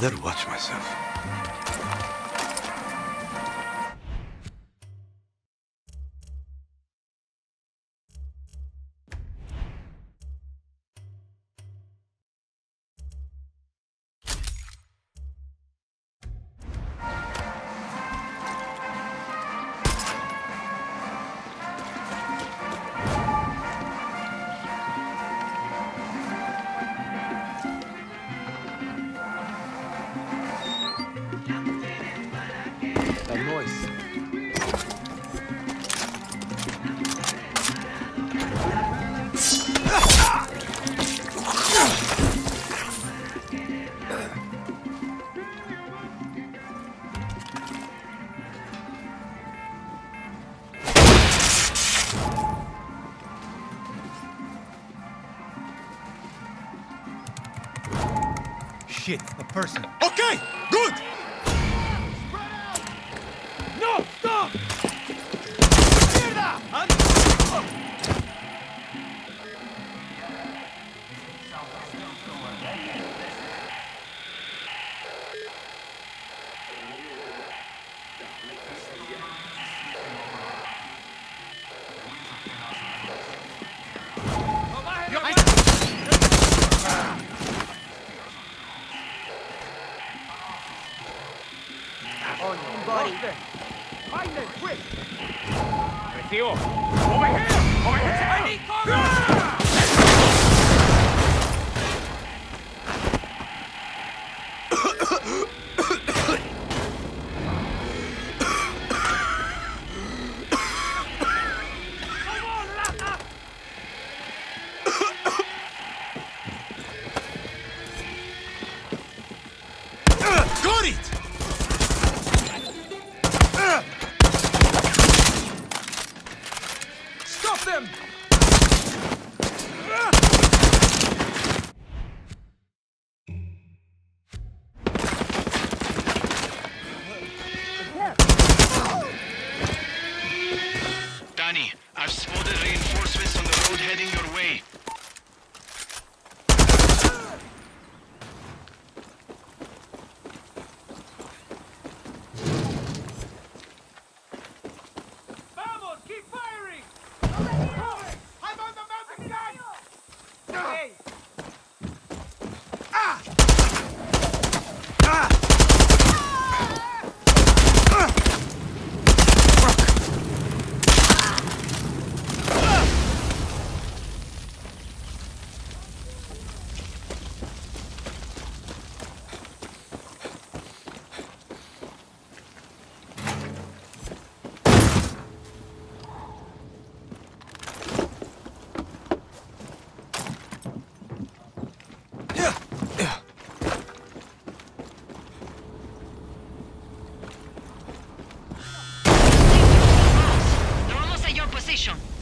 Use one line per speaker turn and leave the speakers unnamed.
better watch myself.
That noise.
Shit, a person.
Okay, good!
Find them!
Find them, quick!
Recibo! Over here! Over here! I need ah! cover! Ah! position.